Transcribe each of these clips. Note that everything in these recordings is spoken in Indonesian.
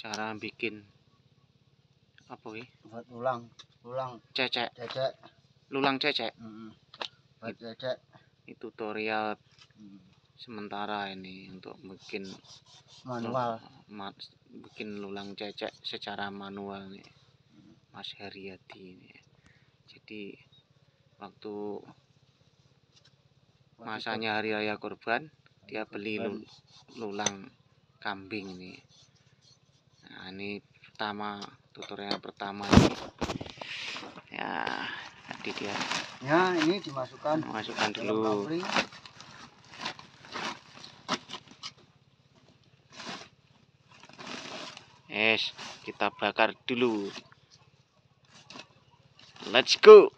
cara bikin apa ini buat ulang ulang. Cecek. Cecek. Lulang cecek. Mm-mm. buat cecek. Ini tutorial sementara ini untuk bikin manual. ma- bikin lulang cecek secara manual nih Mas Heriadi ini. Jadi waktu masanya hari raya kurban dia beli lu- lulang kambing ini nah ini pertama tutorial pertama ini ya tadi dia ya ini dimasukkan masukkan dulu kapling. Yes, kita bakar dulu. Let's go.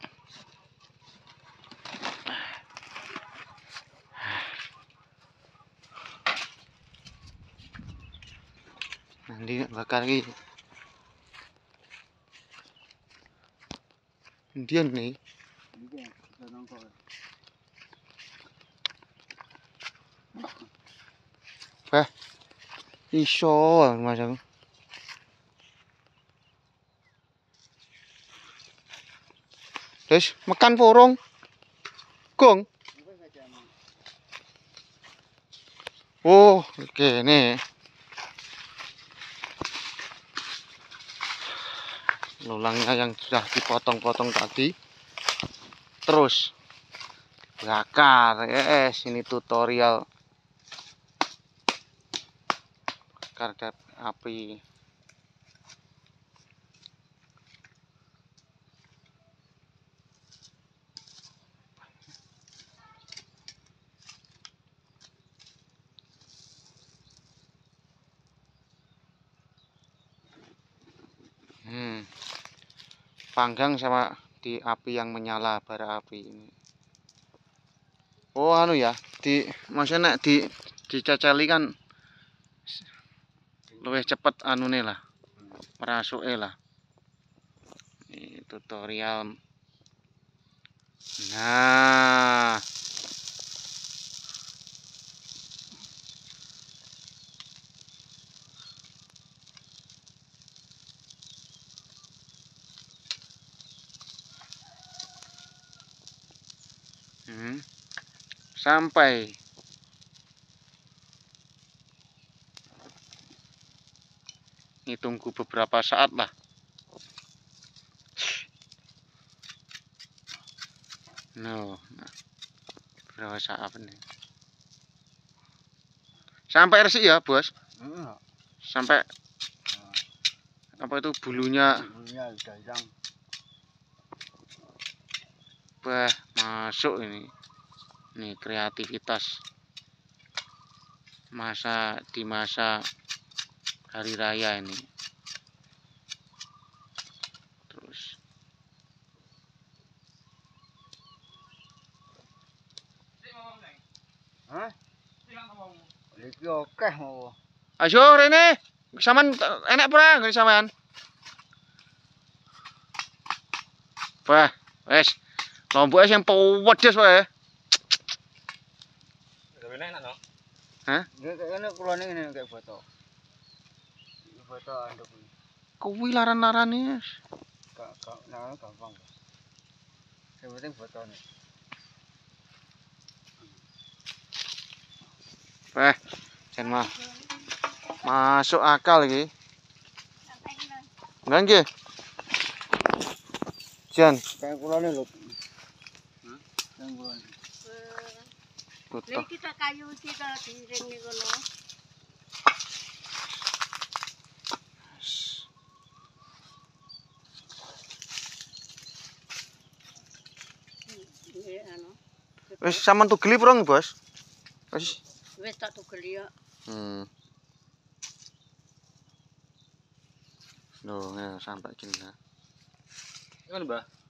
đi luyện và kali điên này phải đi xô à mà chẳng đấy, mà căn vô rong cường. Ô, kể này Lulangnya yang sudah dipotong-potong tadi. Terus bakar. Yes, ini tutorial bakar api. Panggang sama di api yang menyala bara api ini. Oh, anu ya, di maksudnya nek di diceceli kan luwih cepet anune lah. Merasuke lah. Ini tutorial. Nah, hmm. sampai ini tunggu beberapa saat lah no nah. beberapa saat nih sampai resik ya bos Mm. sampai apa itu bulunya Bulunya udah hilang. Wah, masuk ini. Ini kreativitas. Masa di masa hari raya ini. Terus Hah? Iki akeh mau. Ayo Rene, sampean enak pura nggak sampean? Wah, wes. lombok sing pau wedes wae. Gawe enak no. Hah? Nek ngene kulone ngene kaya foto. Foto anduk kuwi. Kuwi laran-larane. Kak, nah gampang. Sing penting fotone. Eh, jan mah. Masuk akal iki. Enggak nggih. Jan, kayak kulone lho. Wis sampean tuh geli prong, Bos. Wis. Wis tak tugeli geli. Hmm. Loh, ya sampai jeneng. Ngono, Mbah.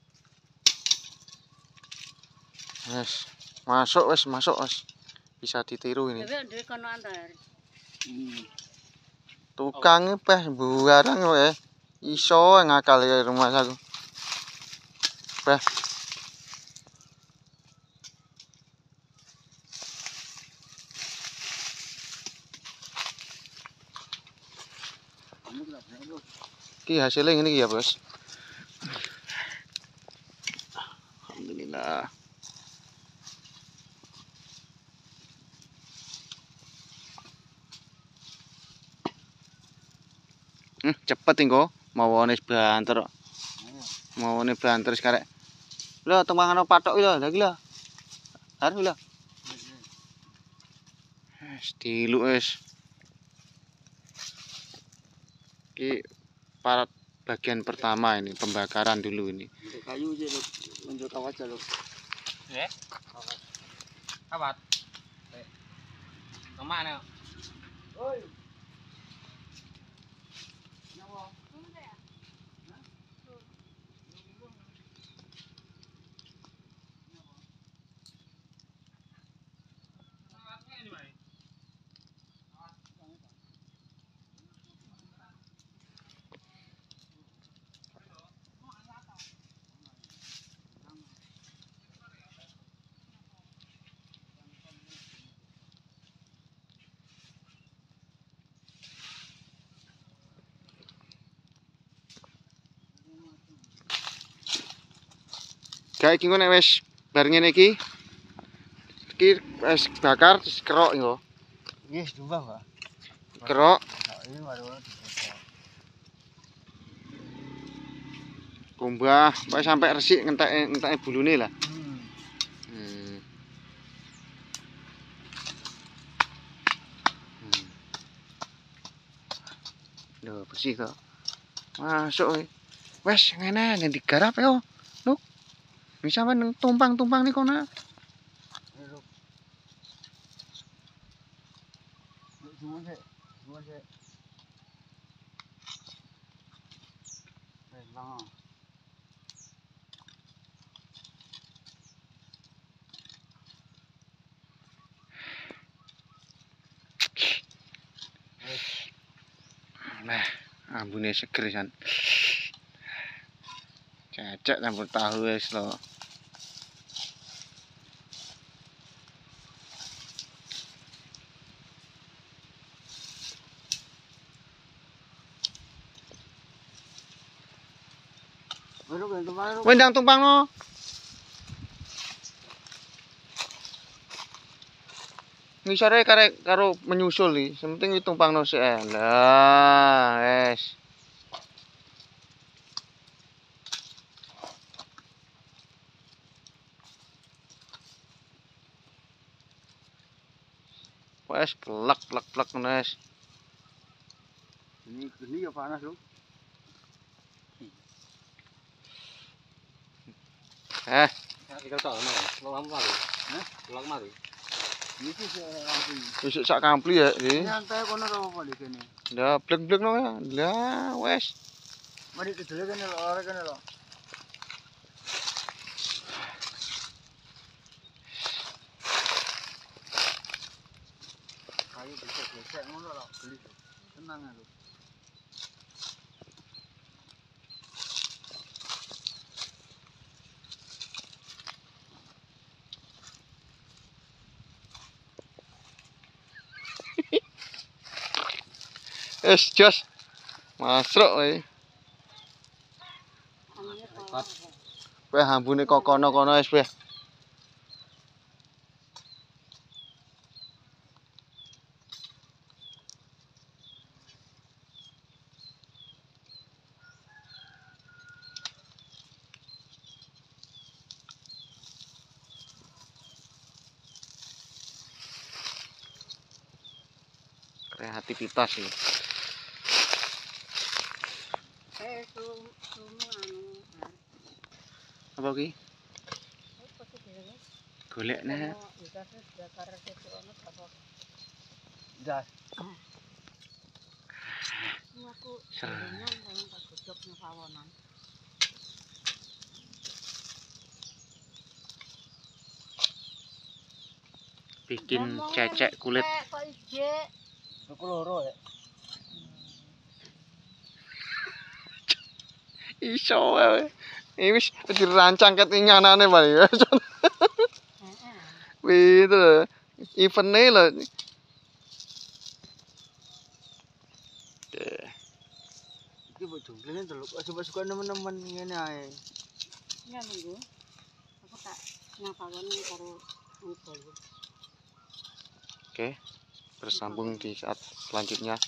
Wes, masuk wes, masuk wes. Bisa ditiru ini. Hmm. Tukang peh buarang wae. Iso ngakal ya rumah aku. Peh. Ki hasilnya ini ya bos. Hmm, cepet ingko mawane banter. Mawane banter sekarang. Lho, tembangan patok lho, lagi lho. Harus lho. Wis diluk wis. Iki part bagian pertama ini pembakaran dulu ini. Kayu aja lu, untuk kawat aja lu. Kawat. Ke mana? Oi. Kayak iki nek wis bar ngene iki. Iki wis bakar terus kerok yo. Yes, jumpa Pak. Kerok Ini kumbah sampai sampai resik ngentek ngentek bulune lah. Hmm. Hmm. Hmm. Loh, bersih kok. Masuk we. Wes ngene yang digarap yo. bisa apa tumpang-tumpang nih kona nah ambune seger san Cacak campur tahu wis lho Wendang tumpang no. Ngisore kare karo menyusul iki, penting tumpang no ae. Lah, wes. Wes plek plek plek wes. Ini ini ya panas lu. Besok sak kampli ya iki. Nyantai kono apa balik kene. Lah blek-blek no ya. Lah, wes. Mari kedele kene lho, ora kene lho. Kayu bisa gesek ngono lho, beli. Tenang aku. Es jos. Masuk wae. Weh ambune kok kono-kono wis weh. Kreativitas ini. apa ki golek nah pawonan. bikin cecek kulit. Kok ijek? Loro ya. Iso wae. Ini wis dirancang ket nyanane ya. Heeh. Wih, itu lho. Eventnya lho. Oke. iki mbok jungkline delok aja suka nemen-nemen ngene ae. Ya nunggu. Aku tak ngapalon karo. Oke, bersambung di saat selanjutnya.